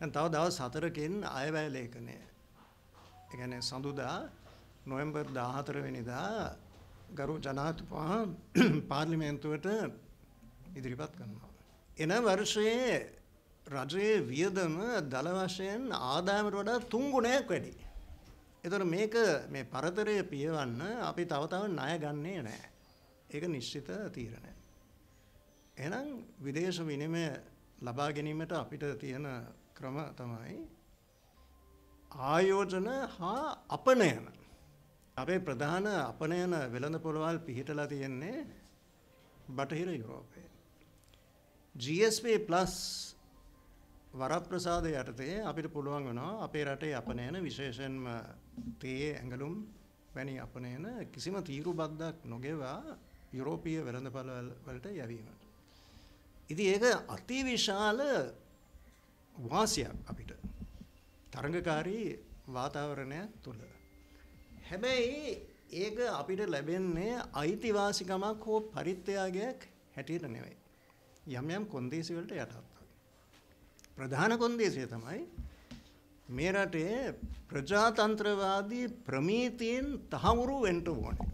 දැන් තව දවස් 4කින් අයවැය ලේඛනය. ඒ කියන්නේ සඳුදා නොවැම්බර් 14 වෙනිදා ගරු ජනාධිපති පාර්ලිමේන්තුවට ඉදිරිපත් කරනවා. එන වර්ෂයේ රජයේ වියදම දල වශයෙන් ආදායමට වඩා තුන් ගුණයක් වැඩි. එතකොට මේක මේ පරතරය පියවන්න අපි තව තව ණය ගන්නේ නැහැ. ඒක නිශ්චිත තීරණයක්. එහෙනම් විදේශ විනිමය ලබා ගැනීමට අපිට තියෙන ක්‍රම තමයි ආයෝජන හා අපනයන. අපේ ප්‍රධාන අපනයන වෙළඳ පොළවල් පිහිටලා තියෙන්නේ බටහිර යුරෝපයේ. GSP+ වරප්‍රසාද යටතේ අපිට පුළුවන් වෙනවා අපේ රටේ අපනයන විශේෂයෙන්ම තේ ඇඟලුම් වැනි අපනයන කිසිම තීරු බද්දක් නොගෙවා යුරෝපීය වෙළඳපොළ වලට යැවීමට. ඉතින් ඒක අතිවිශාල වාසියක් අපිට. තරඟකාරී වාතාවරණයක් තුළ. හැබැයි ඒක අපිට ලැබෙන්නේ අයිතිවාසිකමක් හෝ පරිත්‍යාගයක් හැටියට නෙවෙයි. යම් යම් කොන්දේසි වලට යටත්. ප්‍රධාන කොන්දේසිය තමයි මේ රටේ ප්‍රජාතන්ත්‍රවාදී ප්‍රමීතියෙන් තහවුරු වෙන්න ඕනේ.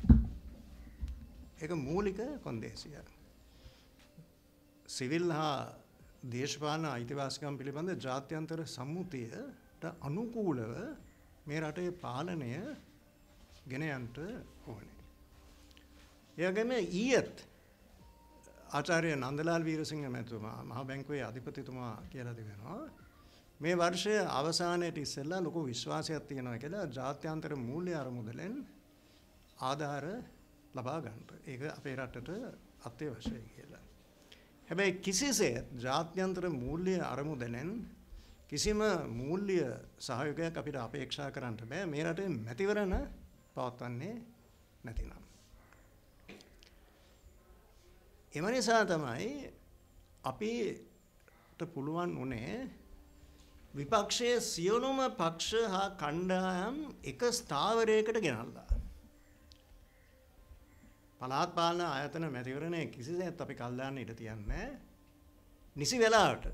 ඒක මූලික කොන්දේසිය. සිවිල් හා දේශපාලන අයිතිවාසිකම් පිළිබඳ ජාත්‍යන්තර සම්මුතියට අනුකූලව මේ රටේ පාලනය ගෙන යන්න ඕනේ. එයාගෙම ඊයත් ආචාර්ය නන්දලාල් වීරසිංහ මැතිතුමා මහ බැංකුවේ අධිපතිතුමා කියලා තිබෙනවා. මේ වර්ෂය අවසානයේට ඉස්සෙල්ලා ලොකු විශ්වාසයක් තියෙනවා කියලා ජාත්‍යන්තර මූල්‍ය අරමුදලෙන් ආධාර ලබා ගන්නට. ඒක අපේ රටට අත්‍යවශ්‍යයි කියලා. හැබැයි කිසිසේත් ජාත්‍යන්තර මූල්‍ය අරමුදලෙන් කිසිම මූල්‍ය සහයෝගයක් අපිට අපේක්ෂා කරන්න බෑ මේ රටේ මැතිවරණ පවත්වන්නේ නැතිනම්. එම නිසා තමයි අපිට පුළුවන් උනේ විපක්ෂයේ සියලුම පක්ෂ හා කණ්ඩායම් එක ස්ථාවරයකට ගෙනල්ලා. පළාත් පාලන ආයතන මැතිවරණය කිසිසේත් අපි කල් දාන්න ඉඩ තියන්නේ නිසි වෙලාවට.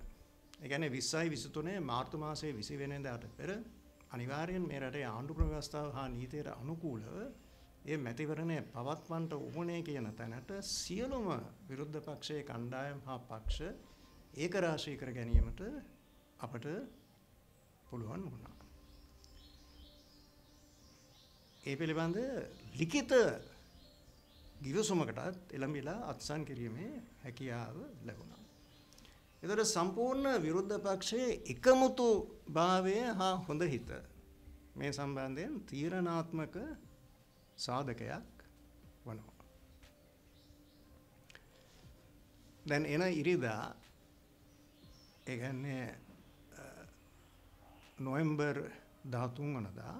ඒ කියන්නේ 20යි 23 මාර්තු මාසයේ 20 වෙනිදාට පෙර අනිවාර්යෙන් මේ රටේ ආණ්ඩු ක්‍රම ව්‍යවස්ථාව හා නීතියට අනුකූලව ඒ මැතිවරණය පවත්වන්නට ඕනේ කියන තැනට සියලුම විරුද්ධ පක්ෂයේ කණ්ඩායම් හා පක්ෂ ඒකරාශී කර ගැනීමට අපට පුළුවන් වුණා. ඒ පිළිබඳ ලිඛිත ගිවිසුමකටත් එළඹිලා අත්සන් කිරීමේ හැකියාව ලැබුණා. එතකොට සම්පූර්ණ විරුද්ධ පක්ෂයේ එකමුතු භාවය හා හොඳ හිත මේ සම්බන්ධයෙන් තීරණාත්මක සාධකයක් වනවා. දැන් එන ඉරිදා ඒ කියන්නේ නොවැම්බර් 13 වනදා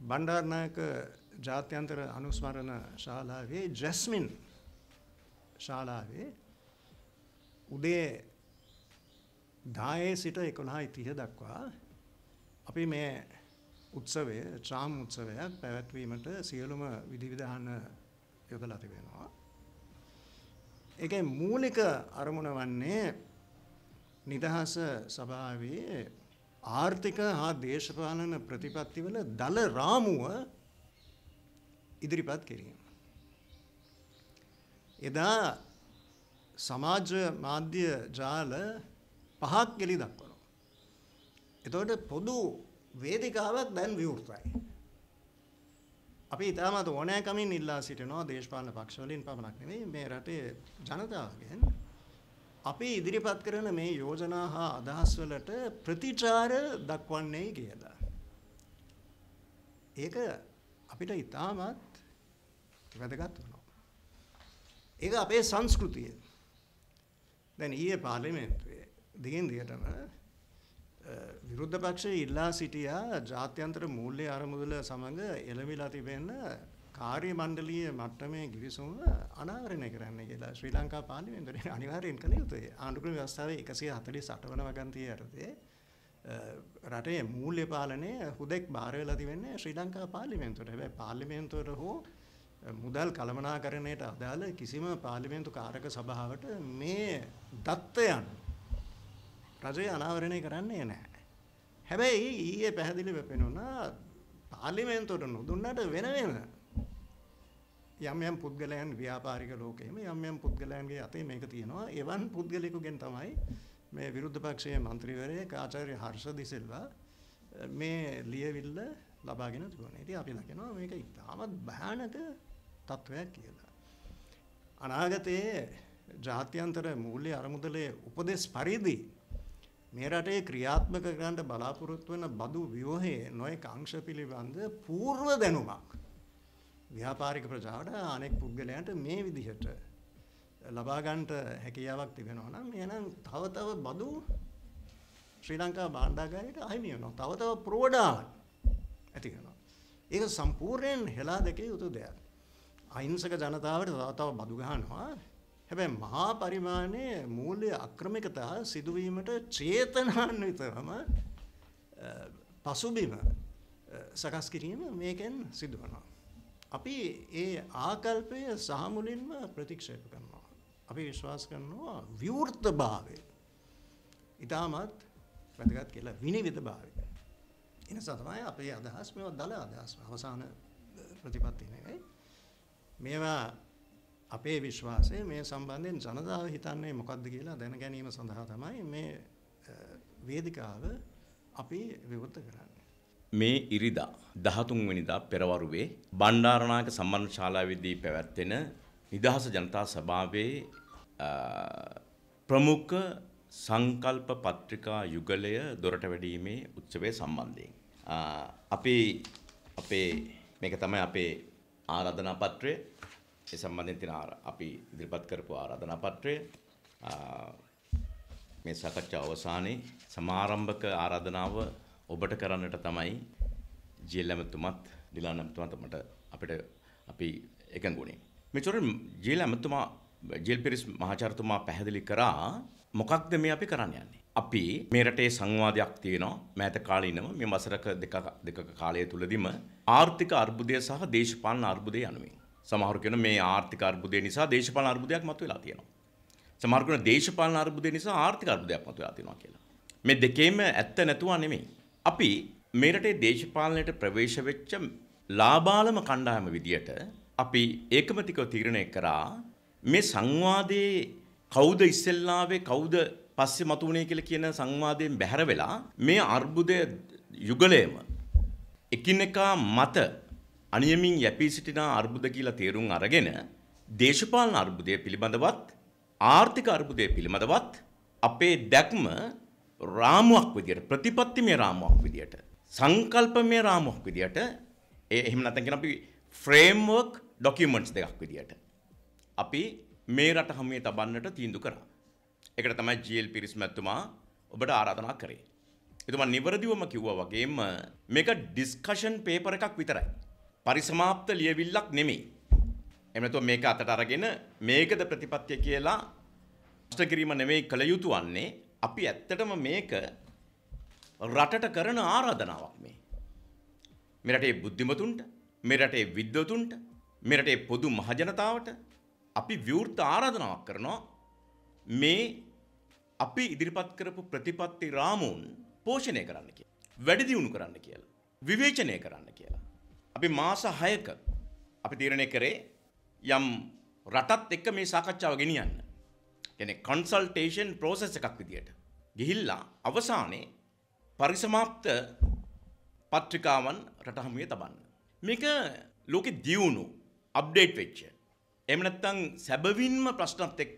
බණ්ඩාරනායක ජාත්‍යන්තර අනුස්මරණ ශාලාවේ ජැස්මින් ශාලාවේ උදේ 10 සිට 11:30 දක්වා අපි මේ උත්සවය චාම් උත්සවයක් පැවැත්වීමට සියලුම විධිවිධාන යොදලා තිබෙනවා. ඒකේ මූලික අරමුණ වන්නේ නිදහස සභාවේ ආර්ථික හා දේශපාලන ප්‍රතිපත්තිවල දල රාමුව ඉදිරිපත් කිරීම. එදා සමාජ මාධ්‍ය ජාල පහක් ගෙලි දක්වනවා. එතකොට පොදු වේදිකාවක් දැන් විවෘතයි. අපි ඉතාමත් ඕනෑකමින් ඉල්ලා සිටිනවා දේශපාලන පක්ෂවලින් පමණක් නෙවෙයි මේ රටේ ජනතාවගෙන් අපි ඉදිරිපත් කරන මේ යෝජනා හා අදහස් වලට ප්‍රතිචාර දක්වන්නේ කියලා. ඒක අපිට ඉතාමත් වැදගත් වෙනවා. ඒක අපේ සංස්කෘතිය. දැන් ඊයේ පාර්ලිමේන්තුවේ දිගින් දිගටම විරුද්ධ පක්ෂය ඉල්ලා සිටියා ජාත්‍යන්තර මූල්‍ය අරමුදල සමග එළමිලා තිබෙන කාර්ය මණ්ඩලීය මට්ටමේ ගිවිසුම අනාවරණය කරන්න කියලා ශ්‍රී ලංකා පාර්ලිමේන්තුවේ අනිවාර්යෙන් කළ යුතුයි. ආණ්ඩුක්‍රම ව්‍යවස්ථාවේ 148 වන වගන්තිය යටතේ රටේ මූල්‍ය පාලනය හුදෙක් බාර වෙලා තිබෙන්නේ ශ්‍රී ලංකා පාර්ලිමේන්තුවට. හැබැයි පාර්ලිමේන්තුවට හෝ මුදල් කළමනාකරණයට අදාළ කිසිම පාර්ලිමේන්තු කාරක සභාවට මේ தত্ত্বයන් රජය අනාවරණය කරන්නේ නැහැ. හැබැයි ඊයේ පැහැදිලිව පෙනුණා පාර්ලිමේන්තුවට නොදුන්නට වෙන වෙන යම් යම් පුද්ගලයන් ව්‍යාපාරික ලෝකයේම යම් යම් පුද්ගලයන්ගේ අතේ මේක තියෙනවා. එවන් පුද්ගලයෙකුගෙන් තමයි මේ විරුද්ධ පක්ෂයේ മന്ത്രിවරයෙක් ආචාර්ය හර්ෂ දිසෙල්වා මේ ලියවිල්ල ලබාගෙන තිබුණා. ඉතින් අපි ලකිනවා මේක ඉතාමත් භයානක තත්වයක් කියලා. අනාගතයේ ජාත්‍යන්තර මූල්‍ය අරමුදලේ උපදෙස් පරිදි මේ රටේ ක්‍රියාත්මක කරන්න බලාපොරොත්තු වෙන බදු ව්‍යුහයේ නොයෙක් අංශ පිළිබඳ పూర్ව දැනුමක් ව්‍යාපාරික ප්‍රජාවට අනෙක් පුද්ගලයන්ට මේ විදිහට ලබා ගන්නට හැකියාවක් තිබෙනවා නම් එහෙනම් තව තව බදු ශ්‍රී ලංකා භාණ්ඩාගාරයට අහිමි වෙනවා. තව තව ප්‍රෝඩාවන් ඇති වෙනවා. ඒක සම්පූර්ණයෙන් හෙලා දැකිය යුතු දෙයක්. අහිංසක ජනතාවට තව තව බදු ගහනවා. හැබැයි මහා පරිමාණයේ මූල්‍ය අක්‍රමිකතා සිදුවීමට චේතනාන්විතවම පසුබිම සකස් කිරීම මේකෙන් සිදුවනවා. අපි ඒ ආකල්පය සහමුලින්ම ප්‍රතික්ෂේප කරනවා. අපි විශ්වාස කරනවා විවෘතභාවය. ඉතාමත් වැදගත් කියලා විනිවිද භාවය. එනිසා තමයි අපේ අදහස් මේවා දල අදහස් අවසාන ප්‍රතිපත්තිය නෙවෙයි. මේවා අපේ විශ්වාසය මේ සම්බන්ධයෙන් ජනතාව හිතන්නේ මොකක්ද කියලා දැන ගැනීම සඳහා තමයි මේ වේදිකාව අපි විවෘත කරන්නේ. මේ ඉරිදා 13 වෙනිදා පෙරවරුවේ බණ්ඩාරනායක සම්මාන ශාලාවේදී පැවැත්වෙන නිදහස ජනතා සභාවේ ප්‍රමුඛ සංකල්ප පත්‍රිකා යුගලය දොරට වැඩීමේ උත්සවය සම්බන්ධයෙන්. අපි අපේ මේක තමයි අපේ ආරාධනා පත්‍රය. ඒ සම්බන්ධයෙන් තියෙන අපි ඉදිරිපත් කරපු ආරාධනා පත්‍රය. මේ සාකච්ඡාව අවසානයේ සමාරම්භක ආරාධනාව ඔබට කරන්නට තමයි ජීල් ඇමතුමත් ඩිලාන් ඇමතුමත් මට අපිට අපි එකඟුණේ. මෙචොර ජීල් ඇමතුමා ජීල් පිරිස් මහාචාර්යතුමා පැහැදිලි කරා මොකක්ද මේ අපි කරන්න යන්නේ. අපි මේ රටේ සංවාදයක් තියෙනවා මෑත කාලේ ඉනම මේ වසරක දෙක දෙකක කාලය තුලදීම ආර්ථික අර්බුදය සහ දේශපාලන අර්බුදය යනුවෙන්. සමහරු කියන මේ ආර්ථික අර්බුදය නිසා දේශපාලන අර්බුදයක් මතුවලා තියෙනවා. සමහරු කියන දේශපාලන අර්බුදය නිසා ආර්ථික අර්බුදයක් මතුවලා තියෙනවා කියලා. මේ දෙකේම ඇත්ත නැතුව නෙමෙයි. අපි මේ රටේ දේශපාලනයට ප්‍රවේශ වෙච්ච ලාබාලම කණ්ඩායම විදියට අපි ඒකමතිකව තීරණය කරා මේ සංවාදයේ කවුද ඉස්සෙල්ලාවේ කවුද පස්සේ මතුවුණේ කියලා කියන සංවාදයෙන් බැහැර වෙලා මේ අර්බුදය යුගලයම එකිනෙකා මත අනියමින් යැපී සිටින අර්බුද කියලා තේරුම් අරගෙන දේශපාලන අර්බුදය පිළිබඳවත් ආර්ථික අර්බුදය පිළිබඳවත් අපේ දැක්ම රාමුවක් විදියට ප්‍රතිපත්තිමය රාමුවක් විදියට සංකල්පමය රාමුවක් විදියට ඒ එහෙම නැත්නම් කියන අපි ෆ්‍රේම්වර්ක් ඩොකියුමන්ට්ස් දෙකක් විදියට අපි මේ රට හමුවේ තබන්නට තීන්දුව කරා. ඒකට තමයි ජීඑල් පිරිස් මැතිතුමා ඔබට ආරාධනා කරේ. එතුමා නිවැරදිවම කිව්වා වගේම මේක ඩිස්කෂන් පේපර් එකක් විතරයි. පරිසමාප්ත ලියවිල්ලක් නෙමෙයි. එහෙම නැත්නම් මේක අතට අරගෙන මේකද ප්‍රතිපත්තිය කියලා ප්‍රශ්න කිරීම නෙමෙයි කළ යුතු වන්නේ අපි ඇත්තටම මේක රටට කරන ආරාධනාවක් මේ. මේ රටේ බුද්ධිමතුන්ට, මේ රටේ විද්වතුන්ට, මේ රටේ පොදු මහජනතාවට අපි විවෘත ආරාධනාවක් කරනවා මේ අපි ඉදිරිපත් කරපු ප්‍රතිපත්ති රාමුන් පෝෂණය කරන්න කියලා. වැඩි දියුණු කරන්න කියලා. විවේචනය කරන්න කියලා. අපි මාස 6ක අපි තීරණය කරේ යම් රටත් එක්ක මේ සාකච්ඡාව ගෙනියන්න. කියන්නේ කන්සල්ටේෂන් ප්‍රොසෙස් එකක් විදියට. ගිහිල්ලා අවසානයේ පරිසමාප්ත පත්‍රිකාවන් රට හමුවේ තබන්න. මේක ලෝකෙ දියුණු අප්ඩේට් වෙච්ච එහෙම නැත්නම් සැබවින්ම ප්‍රශ්නත් එක්ක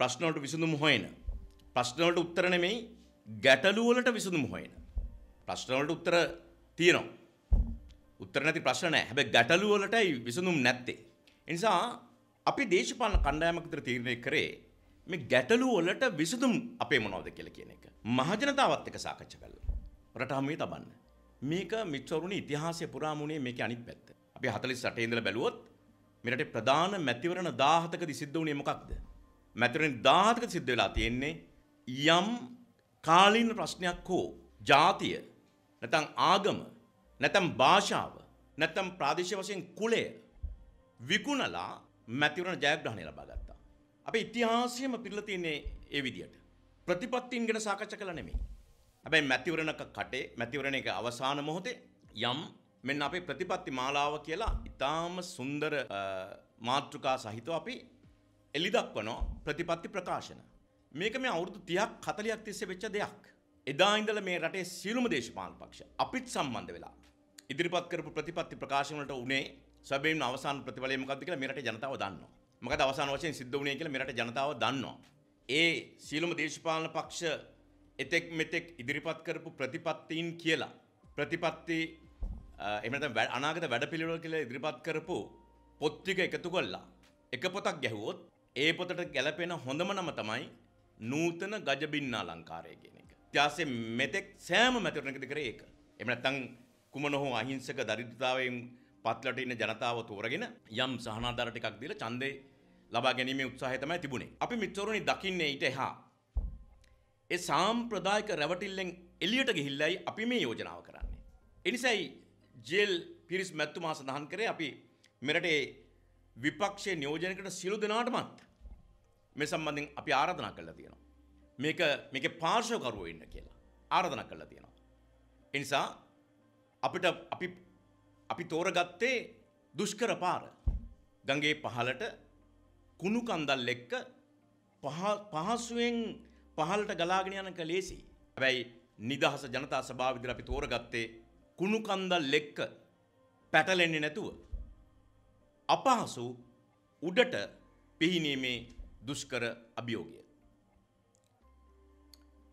ප්‍රශ්න වලට විසඳුම් හොයන ප්‍රශ්න වලට උත්තර නෙමෙයි ගැටලු වලට විසඳුම් හොයන ප්‍රශ්න වලට උත්තර තියෙනවා උත්තර නැති ප්‍රශ්න නැහැ හැබැයි ගැටලු වලටයි විසඳුම් නැත්තේ. ඒ නිසා අපි දේශපාලන කණ්ඩායමක් විතර තීරණය කරේ මේ ගැටලු වලට විසඳුම් අපේ මොනවද කියලා කියන එක. මහජනතාවත් එක්ක සාකච්ඡා කළා. රට හමුවේ තබන්න. මේක මිත්‍රවරුනි ඉතිහාසය පුරාම උනේ මේකේ අනිත් පැත්ත. අපි 48 ඉඳලා බැලුවොත් මෙරට ප්‍රධාන මැතිවරණ 17කදී සිද්ධ වුණේ මොකක්ද? මැතිවරණ 17ක සිද්ධ වෙලා තියෙන්නේ යම් කාලීන ප්‍රශ්නයක් හෝ ජාතිය නැත්නම් ආගම නැත්නම් භාෂාව නැත්නම් ප්‍රාදේශීය වශයෙන් කුලය විකුණලා මැතිවරණ ජයග්‍රහණය ලබා ගත්තා. අපේ ඉතිහාසයේම පිළිලා තියෙන්නේ ඒ විදියට. ප්‍රතිපත්තීන් ගැන සාකච්ඡා කළා නෙමෙයි. හැබැයි මැතිවරණක කටේ මැතිවරණයක අවසාන මොහොතේ යම් මෙන්න අපේ ප්‍රතිපත්ති මාලාව කියලා ඉතාම සුන්දර අ, මාතෘකා සහිතව අපි එලි දක්වනවා ප්‍රතිපත්ති ප්‍රකාශන. මේක මේ අවුරුදු 30ක් 40ක් තිස්සේ වෙච්ච දෙයක්. එදා ඉඳලා මේ රටේ සියලුම දේශපාලන පක්ෂ අපිත් සම්බන්ධ වෙලා ඉදිරිපත් කරපු ප්‍රතිපත්ති ප්‍රකාශන වලට උනේ සැබවින්ම අවසාන ප්‍රතිඵලය මොකක්ද කියලා මේ රටේ ජනතාව දන්නවා. මොකද අවසාන වශයෙන් සිද්ධ වුණේ කියලා මේ රටේ ජනතාව දන්නවා. ඒ සියලුම දේශපාලන පක්ෂ එතෙක් මෙතෙක් ඉදිරිපත් කරපු ප්‍රතිපත්තීන් කියලා ප්‍රතිපත්ති අ, එහෙම නැත්නම් වැඩ- අනාගත වැඩපිළිවෙළ කියලා ඉදිරිපත් කරපු පොත් ටික එකතු කරලා එක පොතක් ගැහුවොත් ඒ පොතට ගැලපෙන හොඳම නම තමයි නූතන ගජබින්න අලංකාරය කියන එක. ඉතිහාසයේ මෙතෙක් සෑම මැතිවරණයකදී කරේ ඒක. එහෙම නැත්නම් කුමන හෝ අහිංසක දරිද්‍රතාවයෙන් පත්ලට ඉන්න ජනතාව තෝරගෙන යම් සහනාධාර ටිකක් දීලා ඡන්දේ ලබා ගැනීමේ උත්සාහය තමයි තිබුණේ. අපි මිත්‍රවරුනි දකින්නේ ඊට එහා ඒ සාම්ප්‍රදායික රැවටිල්ලෙන් එළියට ගිහිල්ලයි අපි මේ යෝජනාව කරන්නේ. එනිසායි ජෙල් පිරිස් මැතිතුමා සඳහන් කරේ අපි මෙරටේ විපක්ෂයේ නියෝජනයකට සියලු දෙනාටමත් මේ සම්බන්ධයෙන් අපි ආරාධනා කළා තියෙනවා. මේක මේකේ පාර්ශවකරුවෝ ඉන්න කියලා ආරාධනා කළා තියෙනවා. ඒ නිසා අපිට අපි අපි තෝරගත්තේ දුෂ්කර පාර. ගඟේ පහලට කුණු කන්දල් එක්ක පහ- පහසුවෙන් පහලට ගලාගෙන යන කලේසි. හැබැයි නිදහස ජනතා සභාව විදිහට අපි තෝරගත්තේ කුණු කන්දල් එක්ක පැටලෙන්නේ නැතුව අපහසු උඩට පිහිනීමේ දුෂ්කර අභියෝගය.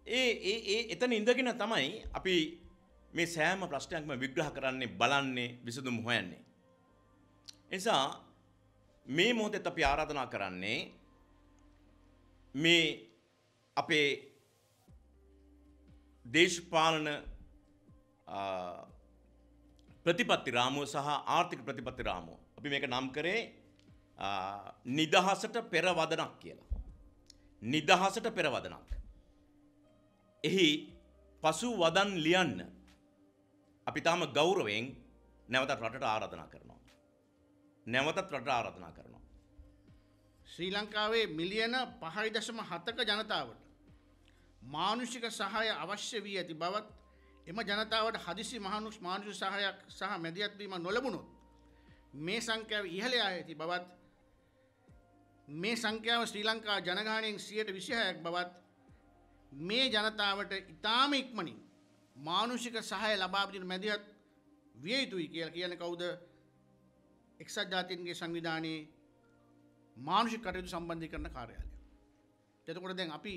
ඒ ඒ ඒ එතන ඉඳගෙන තමයි අපි මේ සෑම ප්‍රශ්නයක්ම විග්‍රහ කරන්නේ බලන්නේ විසඳුම් හොයන්නේ. එනිසා මේ මොහොතේත් අපි ආරාධනා කරන්නේ මේ අපේ දේශපාලන ආ, ප්‍රතිපත්ති රාමුව සහ ආර්ථික ප්‍රතිපත්ති රාමුව. අපි මේක නම් කරේ ආ, නිදහසට පෙරවදනක් කියලා. නිදහසට පෙරවදනක්. එහි පසු වදන් ලියන්න අපි තාම ගෞරවයෙන් නැවතත් රටට ආරාධනා කරනවා. නැවතත් රටට ආරාධනා කරනවා. ශ්‍රී ලංකාවේ මිලියන පහයි දශම හතක ජනතාවට මානුෂික සහය අවශ්‍ය වී ඇති බවත් එම ජනතාවට හදිසි මහනුෂ් මානුෂ සහයක් සහ මැදිහත්වීම නොලබුණොත් මේ සංඛ්‍යාව ඉහළ යා ඇති බවත් මේ සංඛ්‍යාව ශ්‍රී ලංකා ජනගානයෙන් සියයට විසිහයක් බවත් මේ ජනතාවට ඉතාම ඉක්මනින් මානුෂික සහය ලබාපිට මැදිහත් විය යුතුයි කියලා කියන කවුද එක්සත් ජාතින්ගේ සංවිධානයේ මානුෂික කටයුතු සම්බන්ධය කරන කාර්යාලය. එතකොට දැන් අපි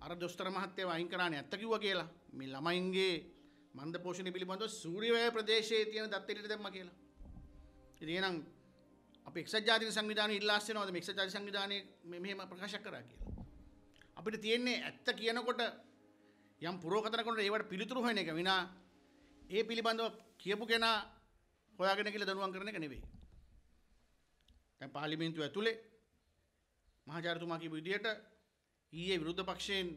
අර දොස්තර මහත්තයව අයින් කරන්න ඇත්ත කිව්ව කියලා මේ ළමයින්ගේ මන්ද පෝෂණය පිළිබඳව සූරියවැය ප්‍රදේශයේ තියෙන දත්තෙට දැම්ම කියලා. ඉතින් එහෙනම් අපි එක්සත් ජාතික සංවිධානය ඉල්ලා අස්සෙනවද මේ එක්සත් ජාතික සංවිධානය මේ මෙහෙම ප්‍රකාශ කරා කියලා. අපිට තියෙන්නේ ඇත්ත කියනකොට යම් පුරෝකථන කරනකොට ඒවට පිළිතුරු හොයන එක විනා ඒ පිළිබඳව කියපු කෙනා හොයාගෙන කියලා දනුවම් කරන එක නෙවෙයි. දැන් පාර්ලිමේන්තුව ඇතුලේ මහජාරතුමා කියපු විදිහට ඊයේ විරුද්ධ පක්ෂයෙන්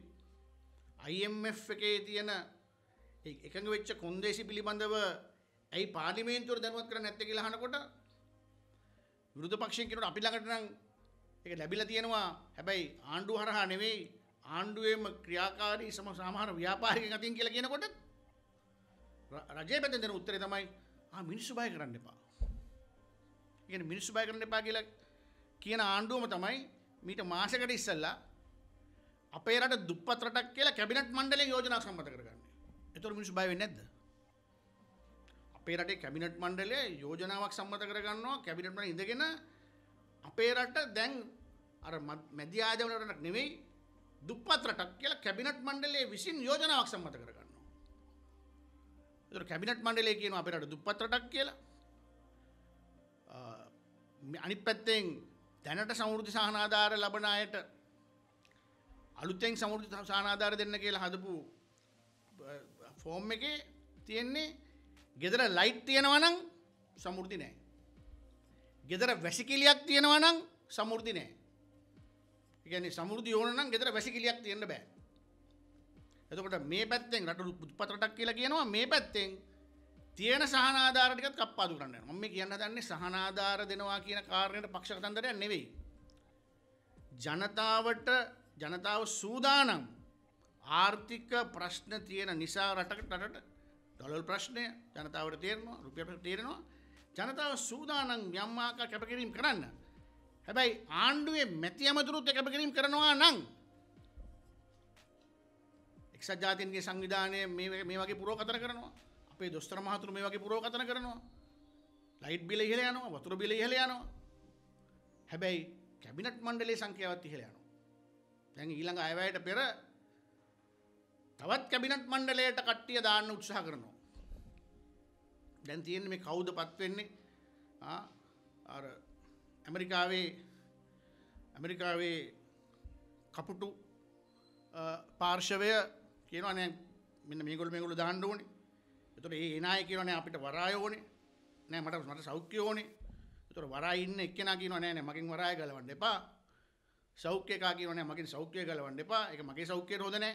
IMF එකේ තියෙන ඒ එකඟ වෙච්ච කොන්දේසි පිළිබඳව ඇයි පාර්ලිමේන්තුවට දැනුවත් කරන්නේ නැත්තේ කියලා අහනකොට විරුද්ධ පක්ෂයෙන් කියනකොට අපි ළඟට නම් ඒක ලැබිලා තියෙනවා හැබැයි ආණ්ඩුව හරහා නෙවෙයි ආණ්ඩුවේම ක්‍රියාකාරී සම සමහර ව්‍යාපාරිකයන් අතින් කියලා කියනකොට ර- රජය පැත්තෙන් දෙන උත්තරේ තමයි ආ මිනිස්සු බය කරන්න එපා. ඉගෙන මිනිස්සු බය කරන්න එපා කියලා කියන ආණ්ඩුවම තමයි මීට මාසකට ඉස්සල්ලා අපේ රට දුප්පත් රටක් කියලා කැබිනට් මණ්ඩලයෙන් යෝජනා සම්මත කරගන්නේ. එතකොට මිනිස්සු බය වෙන්නේ නැද්ද? අපේ රටේ කැබිනට් මණ්ඩලය යෝජනාවක් සම්මත කරගන්නවා කැබිනට් මණ්ඩලය ඉඳගෙන අපේ රට දැන් අර මත්- මැදි ආයතන රටක් නෙවෙයි දුප්පත් රටක් කියලා කැබිනට් මණ්ඩලයේ විසින් යෝජනාවක් සම්මත කරගන්නවා. එතකොට කැබිනට් මණ්ඩලය කියනවා අපේ රට දුප්පත් රටක් කියලා. අනිත් පැත්තෙන් දැනට සමුෘධි සහනාධාර ලබන අයට අලුතෙන් සමුෘධි සහනාධාර දෙන්න කියලා හදපු ෆෝම් එක තියෙන්නේ ගෙදර ලයිට් තියෙනවනම් සමුෘධි නෑ. ගෙදර වැසිකිලියක් තියෙනවනම් සමුෘධි නෑ. එකන සමුෘධි ඕනනම් ගෙදර වැසිකිලියක් තියෙන්න්න බෑ. එතකොට මේ පැත්තෙන් රට පුත්පතරටක් කියලා කියනවා මේ පැත්තෙන් තියෙන සහනාධාරටිකත් කප්පාදු කරන්න මම කියන්න දන්නේ සහනාධාර දෙනවා කියන කාරණයට පක්ෂකතන්දරයක් නෙවෙයි. ජනතාවට ජනතාව සූදානම් ආර්ථික ප්‍රශ්න තියෙන නිසා රටකට රටට ඩොලල් ප්‍රශ්නය ජනතාවට තේරනවා රුපිය තේරෙනවා ජනතාව සූදානන් යම්මාක කැපකිරීම් කරන්න. හැබැයි ආණ්ඩුවේ මැති ඇමතුරුත් කැපකිරීම් කරනවා නං. එක්සත් ජාතින්ගේ සංවිධානය මේ වගේ පුරෝකතන කරනවා. අපේ දොස්තර මහතුරු මේ වගේ පුරෝකතන කරනවා. ලයිට් බිල ඉහල යනවා වතුර බිල ඉහල යනවා. හැබැයි කැබිනට් මණ්ඩලේ සංඛ්‍යාවත් ඉහල යනවා. දැන් ඊළඟ අයවැයට පෙර තවත් කැබිනට් මණ්ඩලයට කට්ටිය දාන්න උත්සාහ කරනවා. දැන් තියෙන මේ කවුද පත්වෙන්නේ? අර ඇමරිකාවේ ඇමරිකාවේ කපුටු පාර්ශවය කියනවන මෙන්න මේගොල මේගොල දාන්න ඕනේ. එතුට ඒ එනාය කියවන අපිට වරායෝනේ නෑ මට මට සෞඛ්‍ය ඕනේ. තුර වරයින්න එක්කෙන කියන නෑන මකින් වරාය ගලවන්න එපා. සෞඛ්‍යකා කියවන මකින් සෞඛ්‍යය ගලවන්න එපා. එක මගේ සෞඛ්‍යය හොදනෑ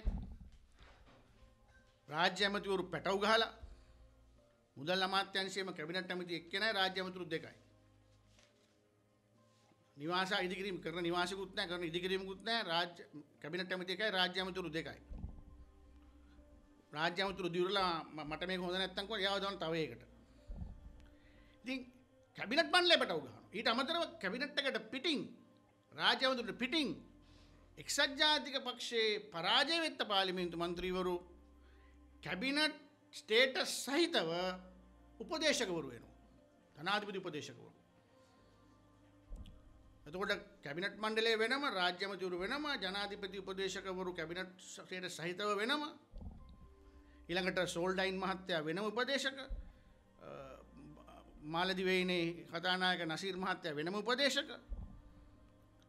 රාජ්‍ය ඇමතිවරු පැටව් ගහලා මුදල් අමාත්‍යංශයේම කැබිනට් ඇමති එක්කෙනයි රාජ්‍ය ඇමතුරු දෙකයි. නිවාස ඉදිකිරීම කරන නිවාසකුත් නැහැ කරන ඉදිකිරීමකුත් නැහැ රාජ්‍ය කැබිනට් ඇමති එකයි රාජ්‍ය ඇමතුරු දෙකයි. රාජ්‍ය ඇමතුරු දිවුරලා මට මේක හොඳ නැත්තම් කොහොමද එයාව දාන්න තව එකකට. ඉතින් කැබිනට් මණ්ඩලය පැටව ගන්නවා. ඊට අමතරව කැබිනට් එකට පිටින් රාජ්‍ය ඇමතුරුට පිටින් එක්සත් ජාතික පක්ෂයේ පරාජය වෙත්ත පාර්ලිමේන්තු මන්ත්‍රීවරු කැබිනට් ස්ටේටස් සහිතව උපදේශකවරු වෙනවා. තනාධිපති උපදේශකවරු. එතකොට කැබිනට් මණ්ඩලේ වෙනම රාජ්‍යමතිවරු වෙනම ජනාධිපති උපදේශකවරු කැබිනට් සටයට සහිතව වෙනම ඊළඟට සෝල්ඩයින් මහත්තයා වෙනම උපදේශක මාලදිවයිනේ කතානායක නසීර් මහත්තයා වෙනම උපදේශක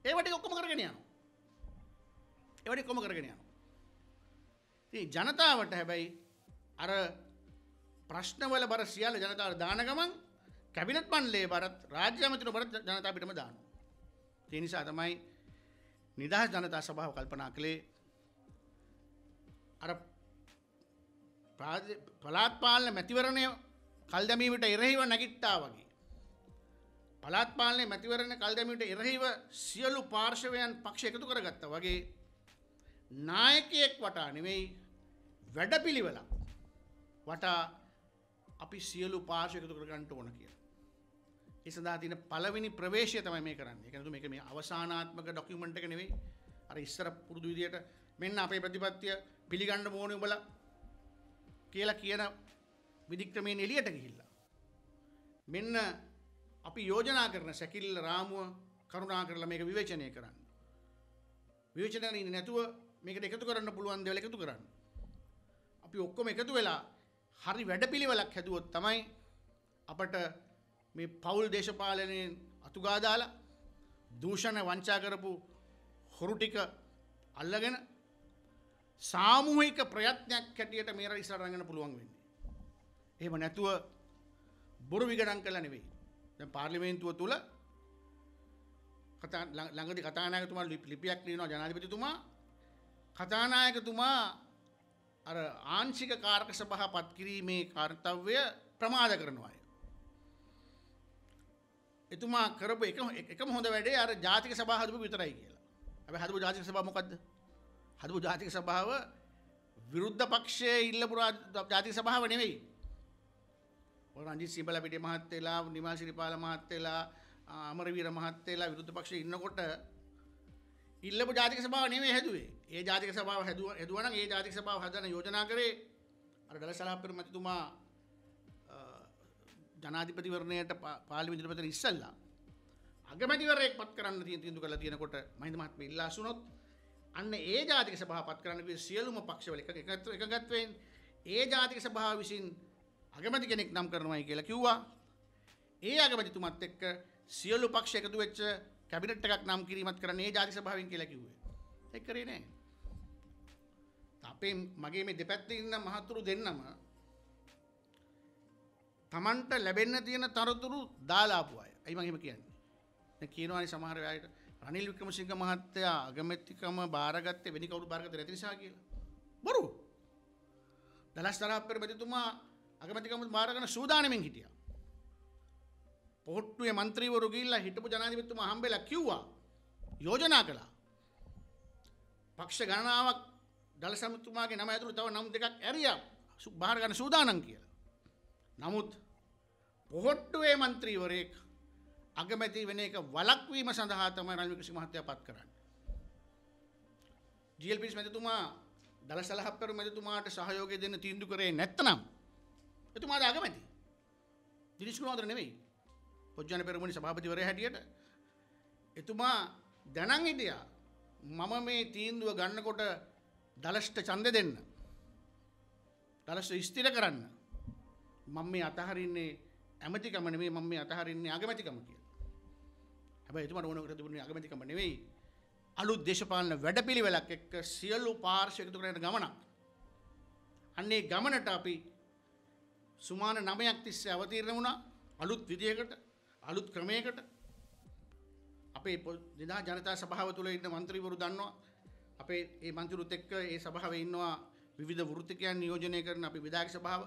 ඒවට ඔක්කොම කරගෙන යනවා. ඒවට කොම කරගෙන යනවා. ජනතාවට හැබැයි අර ප්‍රශ්නවල බර සියල්ල ජනතාව දාන ගමන් කැබිනට් මණ්ඩලයේ බරත් රාජ්‍ය ඇමතිවරු බරත් ජනතාව පිටම දානවා. ඒ නිසා තමයි නිදහස් ජනතා සභාව කල්පනා කළේ අර පළාත් පාලන මැතිවරණය කල් දැමීමට එරෙහිව නැගිට්ටා වගේ. පළාත් පාලනය මැතිවරණ කල් දැමීමට එරෙහිව සියලු පාර්ශවයන් පක්ෂ එකතු කරගත්තා වගේ නායකයෙක් වටා නෙවෙයි වැඩපිළිවෙලක් වටා අපි සියලු පාර්ශයකතු කරගන්නට ඕන කිය. ඒ සඳහා තින පලවෙනි ප්‍රවේශය තමයි මේ කරන්න එකතු මේක මේ අවසානාත්මක ඩොක්කමට එක නෙවෙයි අර ඉස්සර පුරුදු විදියට මෙන්න අපේ ප්‍රතිපත්තිය පිළිගණ්ඩ මෝනය බල කියලා කියන විදික්‍රමයෙන් එලියට ගිහිල්ලා. මෙන්න අපි යෝජනා කරන සැකිල්ල රාමුව කරුණා කරලා මේක විවේචනය කරන්න. විවේචනය නැතුව මේකට එකතු කරන්න පුළුවන් දෙවල එකතු කරන්න. අපි ඔක්කොම එකතු වෙලා හරි වැඩ පිළිවෙලක් හැදුවොත් තමයි අපට මේ පවුල් දේශපාලනයෙන් අතුගාදාලා දූෂණ වංචා කරපු හොරු ටික අල්ලගෙන සාමූහික ප්‍රයත්නයක් හැටියට මේර ඉස්සරංගන පුළුවන් වෙන්නේ. එහෙම නැතුව බොරු විගඩන් කළ නෙවෙයි. දැන් පාර්ලිමේන්තුව තුළ ළඟදි කතානායකතුමා ලිපියක් ලියනවා ජනාධිපතිතුමා කතානායකතුමා අර ආංශික කාරක සභහ පත් කිරීමේ කාර්තව්‍ය ප්‍රමාද කරනවාය. එතුමා කරපු එක හොඳ වැඩේ අර ජාතික සභහදපු විතරයි කියලා. ඇ හදපු ජාතික සභ මොකක්ද හදපු ජාතික සභාව විරුද්ධ පක්ෂය ඉල්ලපුරා ජාතික සභාව නෙවෙයි. රජි සිබල පිටි මහත්තේලා නිමාසිරිපාල මහත්තේලා අමරවීර මහත්තේලා විරුද්ධ පක්ෂ ඉන්නකොට ඉල්ලපු ජාතික සභාව නෙවේ හැදුවේ. ඒ ජාතික සභාව හැදුව හැදුවන ඒ ජාතික සභාව හදන යෝජනා කරේ. අර ඩල සලාපර මතිතුමා ජනාධිපතිවරණයට පාලි විදිරපතන ඉස්සල්ලා අගමැතිවරයෙක් පත් කරන්න තිය තිඳු කළ තියෙනකොට මහිත මහත්ම ඉල්ලාසුනොත් අන්න ඒ ජාතික සභහ පත් කරන්න සියලුම පක්ෂවල එක එකගත්වෙන් ඒ ජාතික සභාව විසින් අගමැති කෙනෙක් නම් කරනවයි කියලා කිව්වා. ඒ අගමැතිතුමත් එක්ක සියලු පක්ෂ එකතු වෙච්ච කැබිනට් එකක් නම් කිරීමත් කරන ඒ ජාතික සභාවෙන් කියලා කිව්වේ. ඒක කරේ නෑ. අපේ මගේ මේ දෙපැත්තේ ඉන්න මහතුරු දෙන්නම තමන්ට ලැබෙන්න තියෙන තොරතුරු දාලාපු අය. ඇයි මම එහෙම කියන්නේ? කියනවානි සමහර අයට රනිල් වික්‍රමසිංහ මහත්තයා අගමැතිකම බාරගත්තේ වෙනි කවුරු බාරගත්තේ නැති නිසා කියලා. බොරු. දලස් තරාප්පර මැතිතුමා අගමැතිකම බාරගන්න සූදානමින් හිටියා. පොට්ටුවේ මන්ත්‍රීවරු ගිහිල්ලා හිටපු ජනාධිපතිතුමා හම්බෙලා කිව්වා යෝජනා කළා. පක්ෂ ගණනාවක් දළ සමතුමාගේ නම ඇතුළු තව නම් දෙකක් ඇරිය. භාරගන සූදානන් කියලා. නමුත් පොහොට්ටුවේ මන්ත්‍රීවරයෙක් අගමැති වෙන එක වලක්වීම සඳහා තමයි රනිවිකසි මහත්තය පත් කරන්න. ජියල්පිස් මැතිතුමා දල සලහපරු මැතිතුමාට සහයෝගය දෙන්න තීන්දු කරේ නැත්තනම් එතුමාද අගමැති? දිරිස්කුණාදර නෙවෙයි. පොජ්ජන පෙරමුණි සභාපතිවර හැටියට එතුමා දැනං හිටියා මම මේ තීන්දුව ගන්නකොට දලෂ්ට චන්ද දෙන්න. දලස්ට ස්තිර කරන්න. මම මේ අතහරින්නේ ඇමතිකම නෙවේ මම මේ අතහරින්නේ අගමැතිකම කිය හැබ එතුමට ඕනකට තිබුණ අගමැතිකම නෙවෙයි. අලුත් දේශපාලන වැඩපිළිවෙලක් එක්ක සියලු පාර්ශයකතු කරට ගමනක්. අන්නේ ගමනට අපි සුමාන නමයක් තිස්ස අවතීරණ වුණා. අලුත් විදියකට අලුත් ක්‍රමයකට. අපේ දෙදා ජනතා සභාව තුළ ඉන්න මන්ත්‍රීවරු දන්නවා. අපේ ඒ මන්තිරුත් එක්ක ඒ සභාව ඉන්නවා විධ වෘතිකයන් නියෝජනය කරන අපි විදාක් සභාව.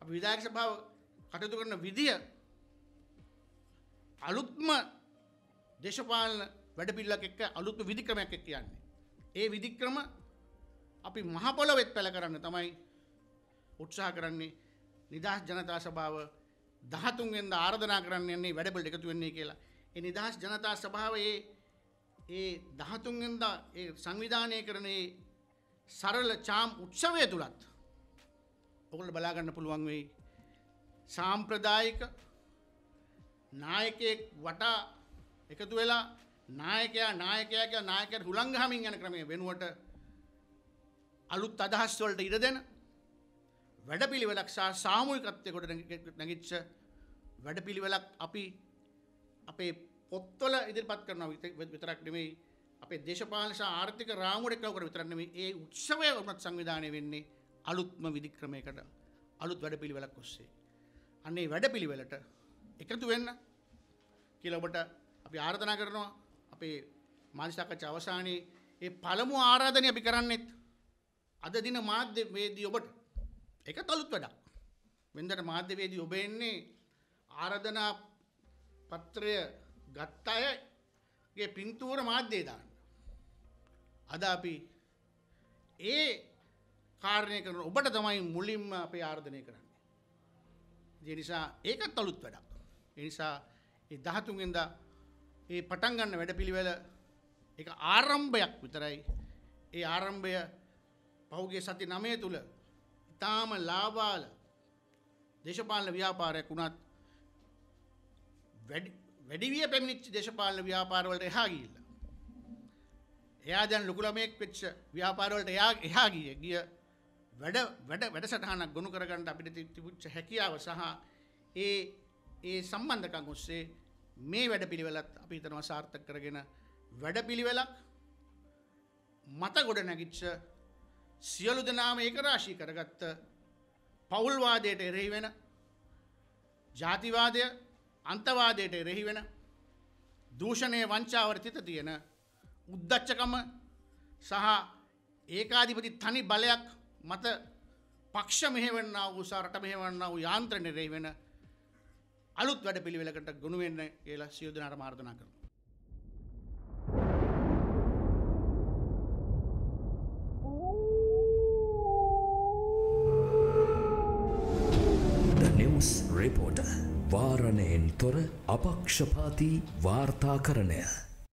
අපි විදාක් සභාව කටයුතු කරන විදිය අලුත්ම දේශපාලන වැඩපිල්ලක් එක්ක අලුත්ම විදික්‍රමයක් එක් කියන්නේ. ඒ විදික්‍රම අපි මහපොලොවෙත් පැළ කරන්න තමයි උත්සාහ කරන්නේ නිදහස් ජනතා සභාව දහතුන්ෙන්ද ආර්ධනා කරන්නේ වැඩබල් එකතු වෙන්නේ කියලා. ඒ නිදහස් ජනතා සභාව ඒ ඒ දහතුන්ෙන්ද ඒ සංවිධානය කරනේ සරල චාම් උත්සවය තුළත් ඔකුල බලාගන්න පුළුවන් වෙයි. සාම්ප්‍රදායික නායකයෙක් වටා එකතු වෙලා නායකයා නායකයා කිය නායකයට හුළංගහමින් යන ක්‍රමය වෙනුවට අලුත් අදහස් වලට ඉඩ දෙන වැඩ පිළිවෙලක් සා සාමූහිකත්වයකොට නැගිච්ච වැඩ පිළිවෙලක් අපි අපේ පොත්වල ඉදිරිපත් කරන විතරක් නෙමෙයි. අපේ දේශපාලනිසා ආර්ථික රාමුවට කවකට විතරක් නෙමෙයි. ඒ උත්සවය උනත් සංවිධානය වෙන්නේ අලුත්ම විධික්‍රමයකට අලුත් වැඩ පිළිවෙලක් ඔස්සේ. අන්නේ වැඩ පිළිවෙලට එකතු වෙන්න කියලා ඔබට අපි ආර්ධනා කරනවා අපේ මානසිකච්ඡ අවසානයේ ඒ පළමු ආරාධනය අපි කරන්නෙත් අද දින මාධ්‍ය වේදී ඔබට එක තලුත් වැඩක්. වෙන්දට මාධ්‍යවේදී ඔබ එන්නේ ආරධනා පත්‍රය ගත්ත අයගේ පින්තූර මාධ්‍යය දාන්න. අද අපි ඒ කාරණය කරන ඔබට තමයි මුලින්ම අපේ ආර්ධනය කරන්නේ. ඒ නිසා ඒකත් අලුත් වැඩක්. එනිසා ඒ දහතුන්ගෙන්ද ඒ පටන්ගන්න වැඩ පිළිවෙල එක ආරම්භයක් විතරයි. ඒ ආරම්භය පහුගේ සති නමය තුළ ඉතාම ලාබාල දේශපාලන ව්‍යාපාරයක් වුණත් වැඩිවිය පැමිණිච්ච දේශපාලන ව්‍යාපාරවලට එහා ගිල්ල. එයා දැන් ලොකුළමයෙක් වෙච්ච ව්‍යාපාරවලට එයා එහා ගිය ගිය වැඩ වැඩ වැඩසටහනක් ගොුණු කරගන්නට අපිට තිබුච්ච හැකියාව සහ ඒ ඒ සම්බන්ධකං ඔස්සේ මේ වැඩ පිළිවෙලත් අපි හිතනවා සාර්ථක කරගෙන වැඩ පිළිවෙලක් මත ගොඩ නැගිච්ච සියලු දෙනාම ඒක රාශී කරගත්ත පවුල්වාදයට එරෙහි වෙන ජාතිවාදය අන්තවාදයට එරෙහි වෙන දූෂණය වංචාවර්තිත තියෙන උද්දච්චකම සහ ඒකාධිපති තනි බලයක් මත පක්ෂ මෙහෙවන්න වූ රට මෙහෙවන්න වූ යාන්ත්‍රණය රෙහි වෙන අලුත් වැඩ පිළිවෙලකට ගුණුවෙන්න කියලා සියෝධනට මාර්ධනා කරන. නිවස් රෙපෝට වාරණයෙන් තොර අපක්ෂපාති වාර්තාකරණය